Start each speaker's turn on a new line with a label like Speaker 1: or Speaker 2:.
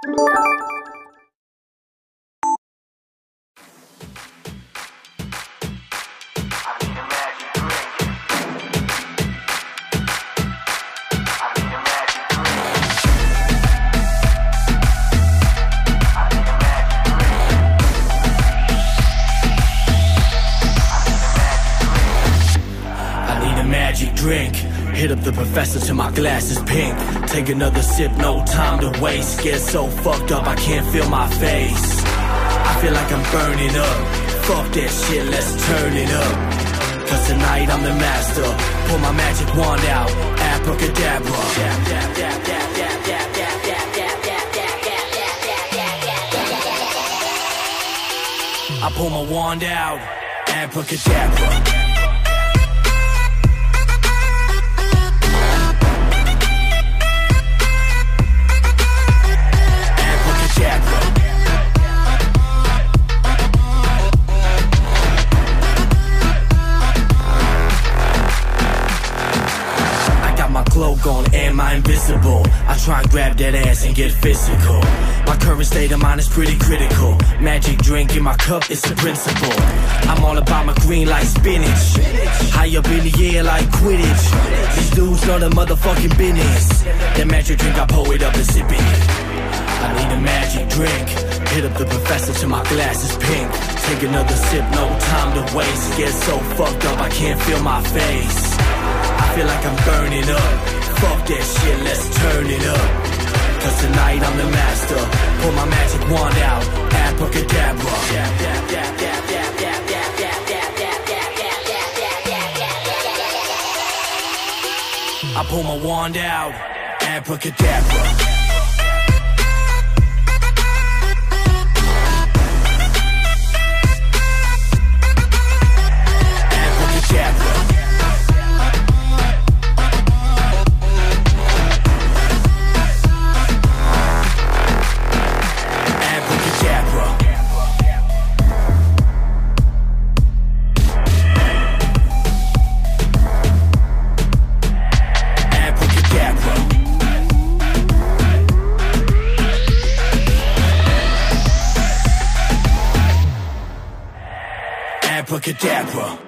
Speaker 1: I need a magic drink. Hit up the professor till my glass is pink. Take another sip, no time to waste. Get so fucked up I can't feel my face. I feel like I'm burning up. Fuck that shit, let's turn it up. Cause tonight I'm the master. Pull my magic wand out. Abracadabra. I pull my wand out. Abracadabra. My am I invisible? I try and grab that ass and get physical. My current state of mind is pretty critical. Magic drink in my cup, it's a principle. I'm all about my green like spinach. High up in the air like Quidditch. These dudes know the motherfucking business. That magic drink, I pour it up and sip it. I need a magic drink. Hit up the professor till my glass is pink. Take another sip, no time to waste. Get so fucked up, I can't feel my face. I feel like I'm burning up. Fuck that shit, let's turn it up. Cause tonight I'm the master. Pull my magic wand out. Abracadabra. I pull my wand out. Abracadabra. Abracadabra.